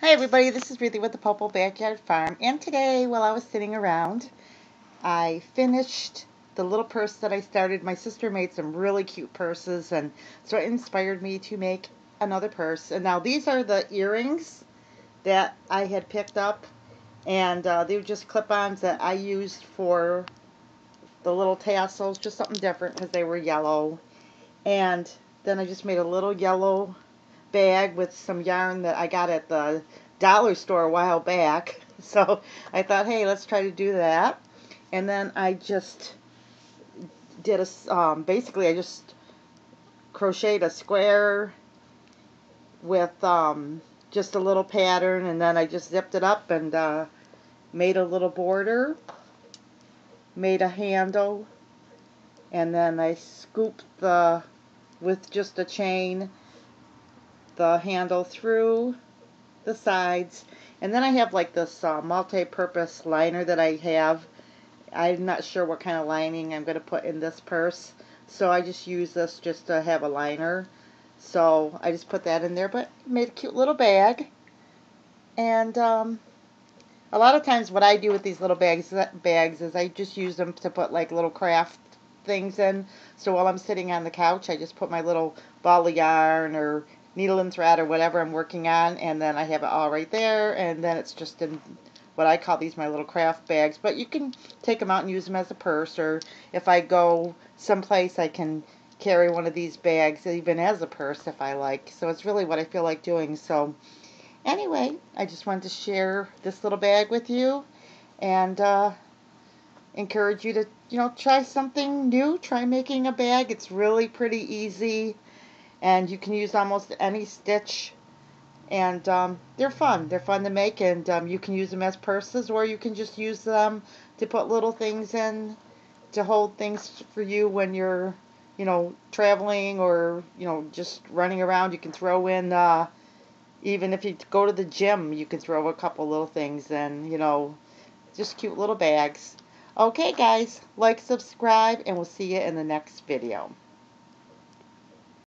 Hi everybody, this is Ruthie with the Pople Backyard Farm. And today while I was sitting around I finished the little purse that I started. My sister made some really cute purses and so it inspired me to make another purse. And now these are the earrings that I had picked up and uh, they were just clip-ons that I used for the little tassels, just something different because they were yellow. And then I just made a little yellow bag with some yarn that I got at the dollar store a while back. So I thought, hey, let's try to do that. And then I just did a, um, basically I just crocheted a square with um, just a little pattern and then I just zipped it up and uh, made a little border, made a handle, and then I scooped the, with just a chain, the handle through the sides. And then I have like this uh, multi-purpose liner that I have. I'm not sure what kind of lining I'm going to put in this purse. So I just use this just to have a liner. So I just put that in there, but made a cute little bag. And um, a lot of times what I do with these little bags, bags is I just use them to put like little craft things in. So while I'm sitting on the couch, I just put my little ball of yarn or needle and thread or whatever I'm working on and then I have it all right there and then it's just in what I call these my little craft bags. But you can take them out and use them as a purse or if I go someplace I can carry one of these bags even as a purse if I like. So it's really what I feel like doing. So anyway I just wanted to share this little bag with you and uh, encourage you to you know try something new try making a bag. It's really pretty easy and you can use almost any stitch. And um, they're fun. They're fun to make and um, you can use them as purses or you can just use them to put little things in to hold things for you when you're you know traveling or you know just running around. You can throw in uh, even if you go to the gym you can throw a couple little things in you know just cute little bags. Okay guys like subscribe and we'll see you in the next video